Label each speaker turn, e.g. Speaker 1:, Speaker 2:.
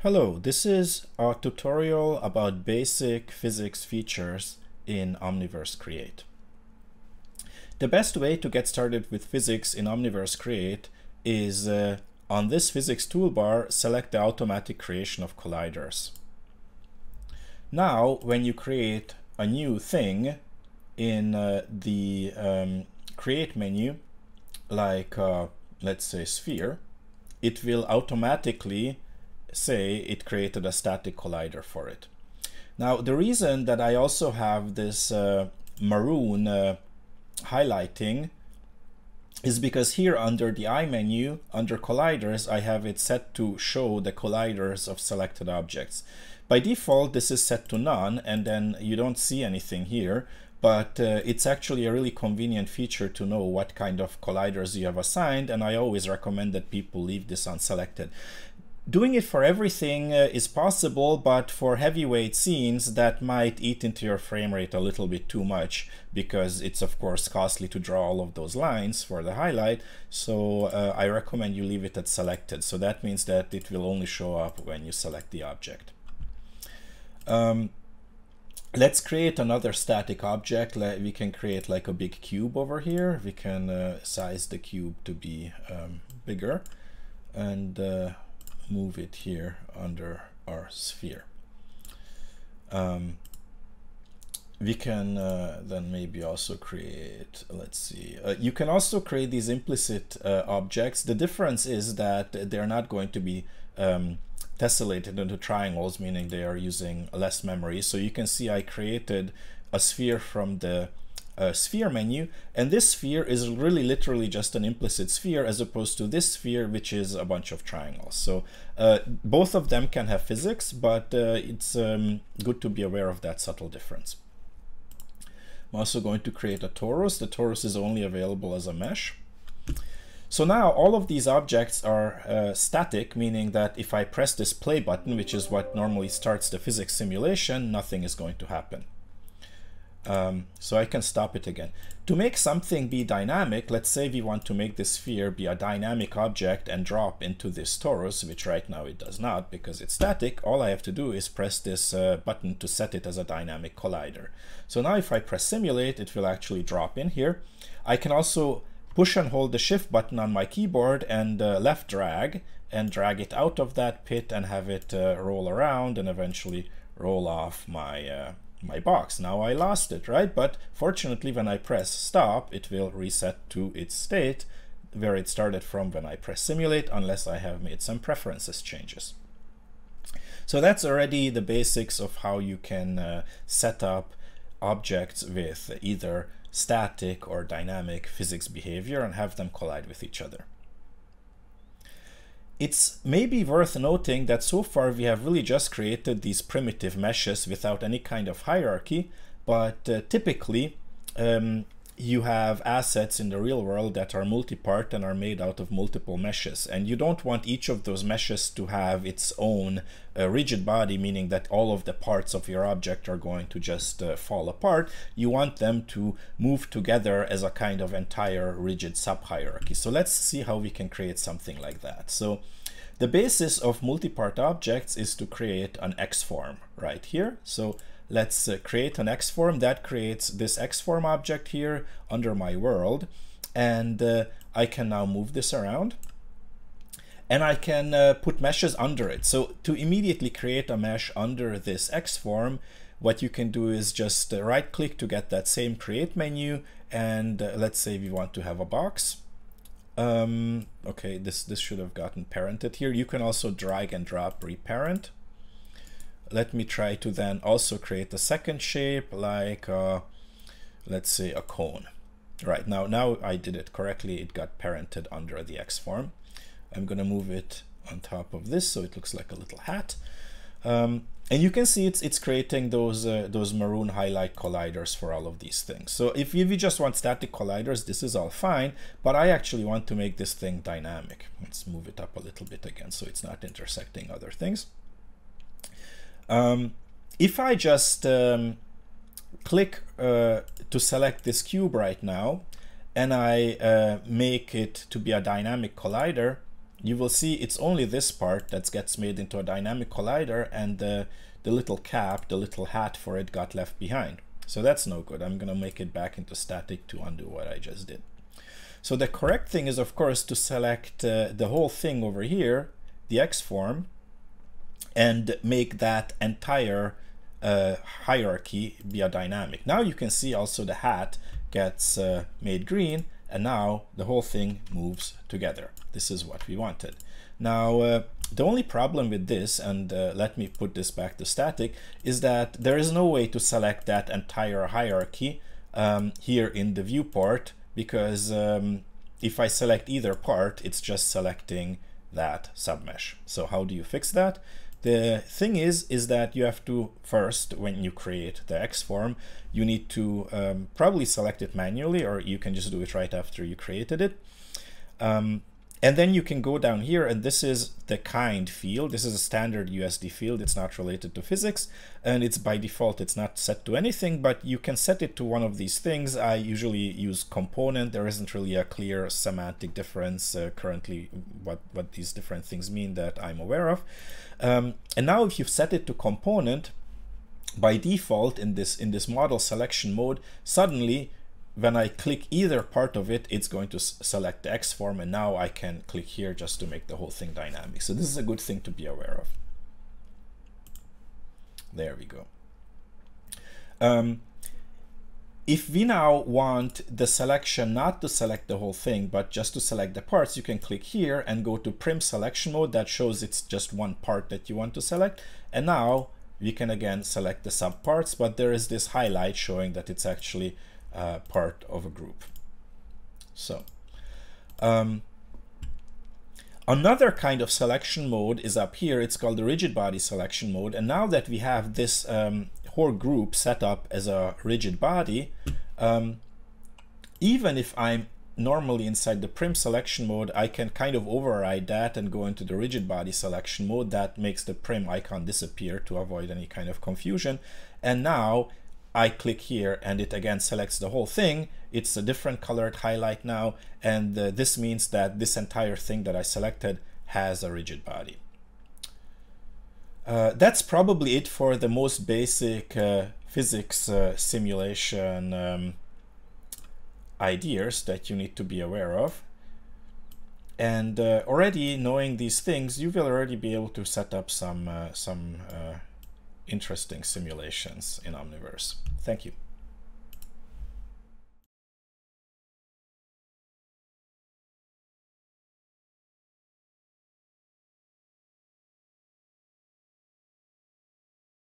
Speaker 1: Hello, this is a tutorial about basic physics features in Omniverse Create. The best way to get started with physics in Omniverse Create is uh, on this physics toolbar, select the automatic creation of colliders. Now, when you create a new thing in uh, the um, create menu, like uh, let's say sphere, it will automatically say it created a static collider for it. Now, the reason that I also have this uh, maroon uh, highlighting is because here under the eye menu, under colliders, I have it set to show the colliders of selected objects. By default, this is set to none, and then you don't see anything here but uh, it's actually a really convenient feature to know what kind of colliders you have assigned and I always recommend that people leave this unselected. Doing it for everything uh, is possible, but for heavyweight scenes that might eat into your frame rate a little bit too much because it's of course costly to draw all of those lines for the highlight. So uh, I recommend you leave it at selected. So that means that it will only show up when you select the object. Um, let's create another static object. We can create like a big cube over here. We can uh, size the cube to be um, bigger and uh, move it here under our sphere. Um, we can uh, then maybe also create, let's see, uh, you can also create these implicit uh, objects. The difference is that they're not going to be um, tessellated into triangles, meaning they are using less memory. So you can see I created a sphere from the uh, sphere menu, and this sphere is really literally just an implicit sphere as opposed to this sphere, which is a bunch of triangles. So uh, both of them can have physics, but uh, it's um, good to be aware of that subtle difference. I'm also going to create a torus. The torus is only available as a mesh. So now all of these objects are uh, static, meaning that if I press this play button, which is what normally starts the physics simulation, nothing is going to happen. Um, so I can stop it again. To make something be dynamic, let's say we want to make this sphere be a dynamic object and drop into this torus, which right now it does not because it's static. All I have to do is press this uh, button to set it as a dynamic collider. So now if I press simulate, it will actually drop in here. I can also push and hold the shift button on my keyboard and uh, left drag and drag it out of that pit and have it uh, roll around and eventually roll off my uh, my box. Now I lost it, right? But fortunately, when I press stop, it will reset to its state where it started from when I press simulate, unless I have made some preferences changes. So that's already the basics of how you can uh, set up objects with either static or dynamic physics behavior and have them collide with each other. It's maybe worth noting that so far we have really just created these primitive meshes without any kind of hierarchy, but uh, typically um, you have assets in the real world that are multi-part and are made out of multiple meshes. And you don't want each of those meshes to have its own uh, rigid body meaning that all of the parts of your object are going to just uh, fall apart. You want them to move together as a kind of entire rigid sub-hierarchy. So let's see how we can create something like that. So the basis of multi-part objects is to create an X-form right here. So let's uh, create an X-form that creates this X-form object here under my world. And uh, I can now move this around. And I can uh, put meshes under it. So to immediately create a mesh under this X-form what you can do is just uh, right click to get that same create menu. And uh, let's say we want to have a box. Um, okay this this should have gotten parented here. You can also drag and drop reparent let me try to then also create a second shape like uh, let's say a cone. Right now now I did it correctly. It got parented under the X form. I'm gonna move it on top of this so it looks like a little hat. Um, and you can see it's it's creating those uh, those maroon highlight colliders for all of these things. So if you, if you just want static colliders this is all fine but I actually want to make this thing dynamic. Let's move it up a little bit again so it's not intersecting other things um, if I just um, click uh, to select this cube right now, and I uh, make it to be a dynamic collider, you will see it's only this part that gets made into a dynamic collider and the, little cap, the little hat for it got left behind. So that's no good. I'm going to make it back into static to undo what I just did. So the correct thing is, of course, to select uh, the whole thing over here, the X form, and make that entire uh, hierarchy be a dynamic. Now you can see also the hat gets uh, made green and now the whole thing moves together. This is what we wanted. Now uh, the only problem with this, and uh, let me put this back to static, is that there is no way to select that entire hierarchy um, here in the viewport because um, if I select either part, it's just selecting that submesh. So how do you fix that? The thing is, is that you have to first, when you create the X form, you need to um, probably select it manually, or you can just do it right after you created it. Um, and then you can go down here and this is the kind field. This is a standard USD field. It's not related to physics and it's by default, it's not set to anything, but you can set it to one of these things. I usually use component. There isn't really a clear semantic difference uh, currently what, what these different things mean that I'm aware of. Um, and now if you've set it to component, by default in this in this model selection mode, suddenly when I click either part of it, it's going to select the X form and now I can click here just to make the whole thing dynamic. So this is a good thing to be aware of. There we go. Um, if we now want the selection not to select the whole thing, but just to select the parts, you can click here and go to prim selection mode. That shows it's just one part that you want to select. And now we can again select the subparts, but there is this highlight showing that it's actually uh, part of a group. So um, another kind of selection mode is up here. It's called the rigid body selection mode. And now that we have this um, whole group set up as a rigid body, um, even if I'm normally inside the prim selection mode, I can kind of override that and go into the rigid body selection mode. That makes the prim icon disappear to avoid any kind of confusion. And now I click here and it again selects the whole thing. It's a different colored highlight now. And uh, this means that this entire thing that I selected has a rigid body. Uh, that's probably it for the most basic uh, physics uh, simulation um, ideas that you need to be aware of. And uh, already knowing these things, you will already be able to set up some, uh, some interesting simulations in Omniverse. Thank you.